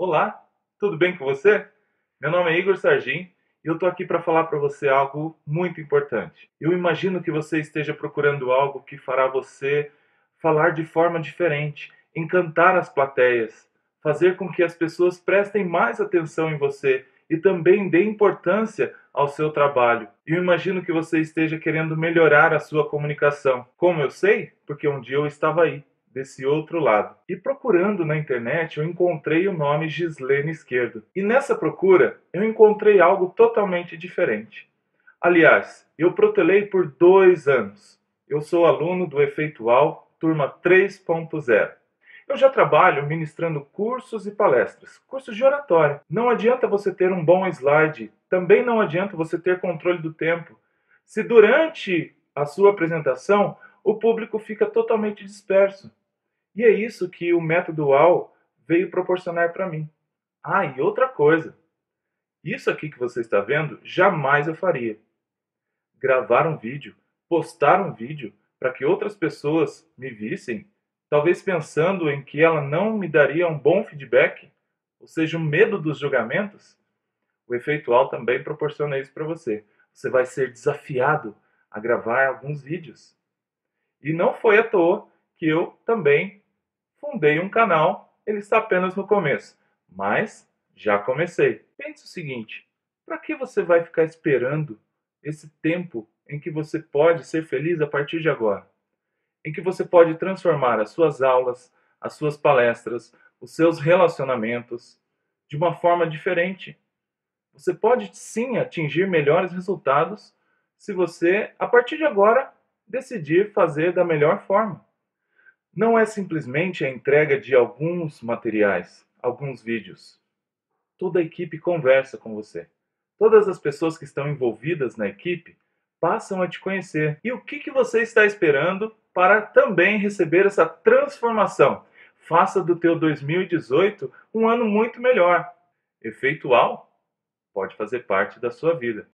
Olá, tudo bem com você? Meu nome é Igor Sargin e eu estou aqui para falar para você algo muito importante. Eu imagino que você esteja procurando algo que fará você falar de forma diferente, encantar as plateias, fazer com que as pessoas prestem mais atenção em você e também dê importância ao seu trabalho. Eu imagino que você esteja querendo melhorar a sua comunicação. Como eu sei? Porque um dia eu estava aí desse outro lado. E procurando na internet, eu encontrei o nome Gislene Esquerdo. E nessa procura, eu encontrei algo totalmente diferente. Aliás, eu protelei por dois anos. Eu sou aluno do Efeitual, turma 3.0. Eu já trabalho ministrando cursos e palestras, cursos de oratória. Não adianta você ter um bom slide, também não adianta você ter controle do tempo. Se durante a sua apresentação o público fica totalmente disperso. E é isso que o método UAU veio proporcionar para mim. Ah, e outra coisa. Isso aqui que você está vendo, jamais eu faria. Gravar um vídeo, postar um vídeo para que outras pessoas me vissem, talvez pensando em que ela não me daria um bom feedback, ou seja, o medo dos julgamentos. O efeitual também proporciona isso para você. Você vai ser desafiado a gravar alguns vídeos. E não foi à toa que eu também fundei um canal, ele está apenas no começo, mas já comecei. Pense o seguinte: para que você vai ficar esperando esse tempo em que você pode ser feliz a partir de agora? Em que você pode transformar as suas aulas, as suas palestras, os seus relacionamentos de uma forma diferente. Você pode sim atingir melhores resultados se você, a partir de agora, decidir fazer da melhor forma não é simplesmente a entrega de alguns materiais, alguns vídeos. Toda a equipe conversa com você. Todas as pessoas que estão envolvidas na equipe passam a te conhecer. E o que, que você está esperando para também receber essa transformação? Faça do teu 2018 um ano muito melhor. Efeitual pode fazer parte da sua vida.